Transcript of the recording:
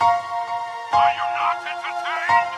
Are you not entertained?